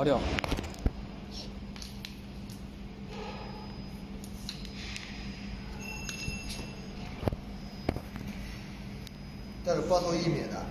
拔掉这是八头一米的。